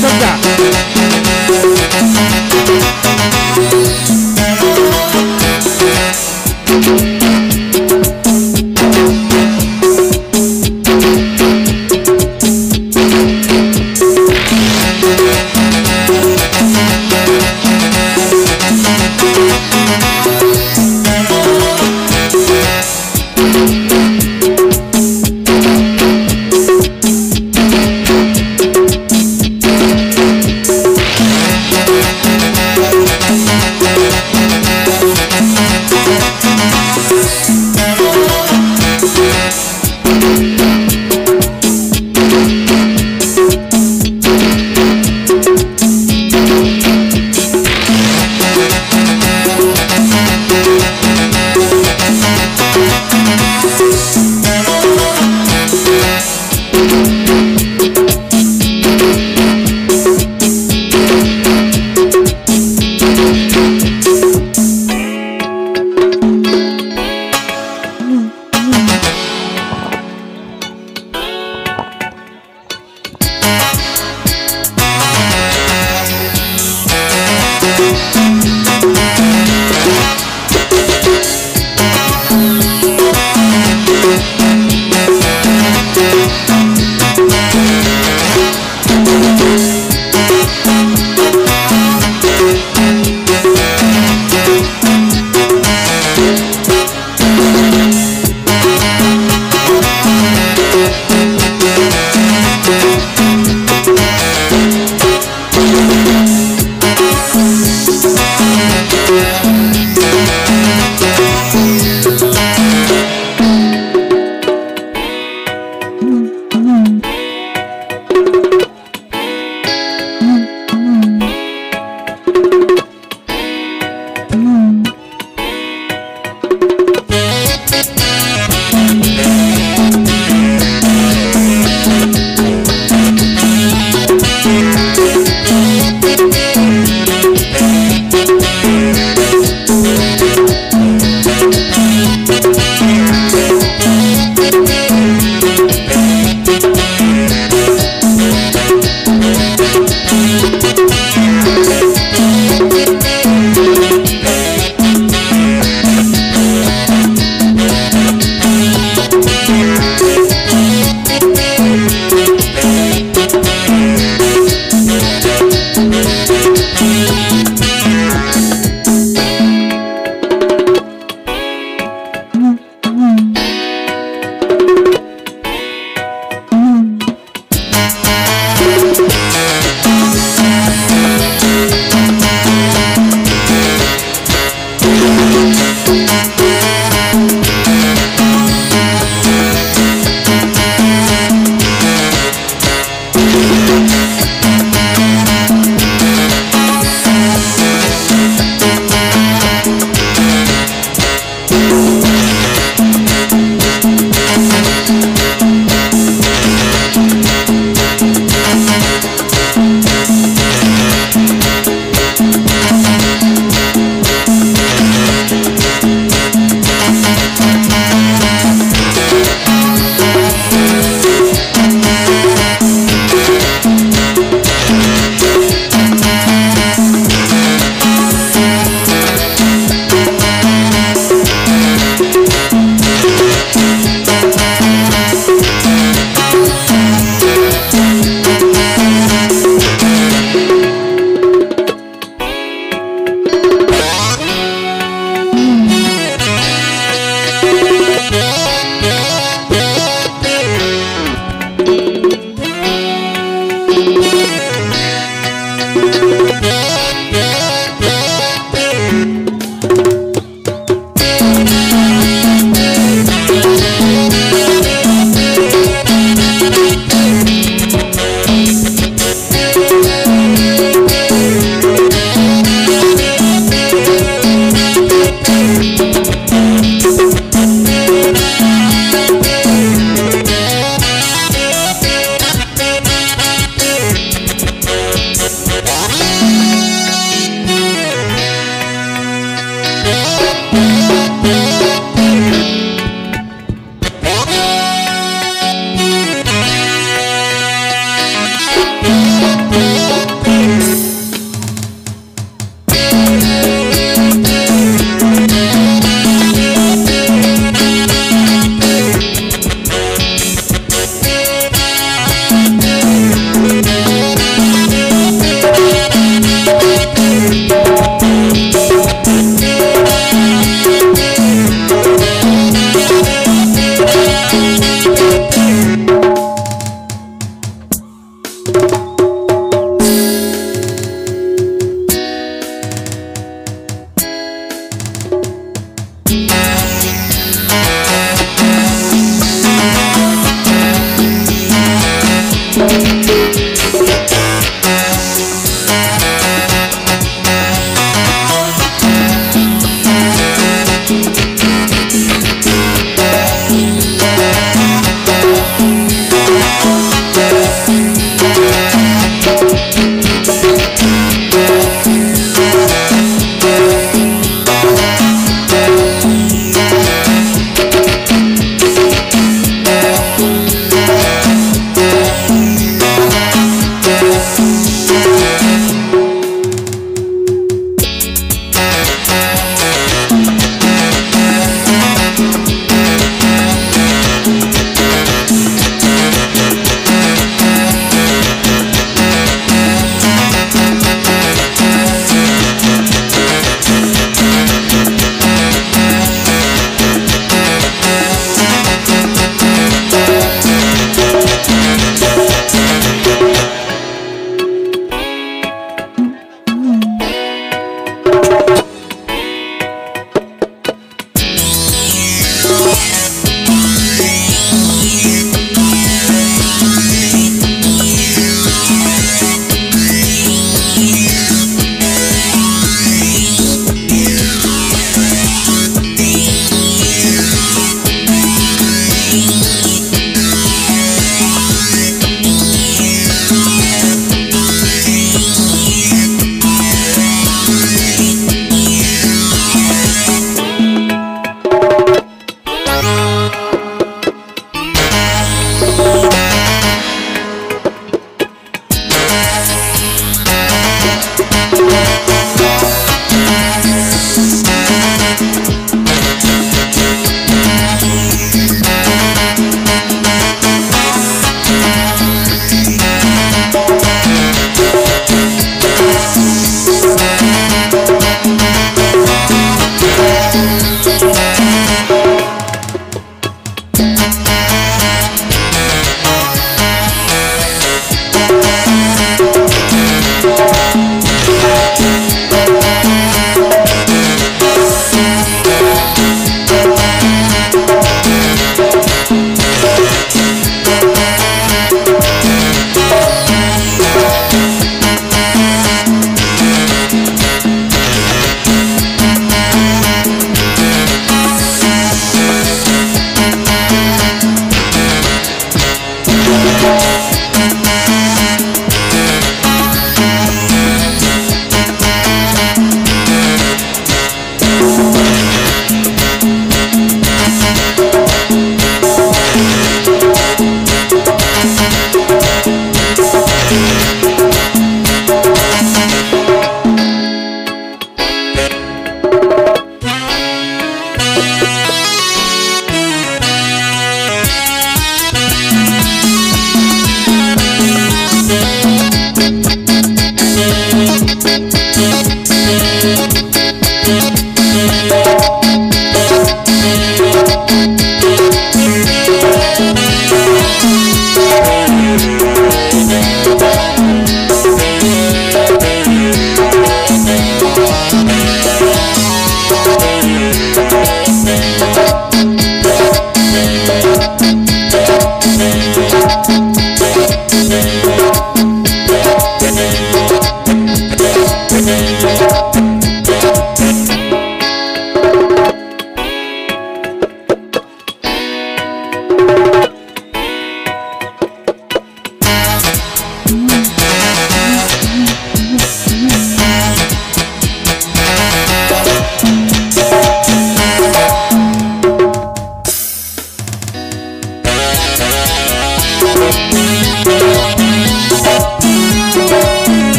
Sandra